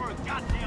for a goddamn.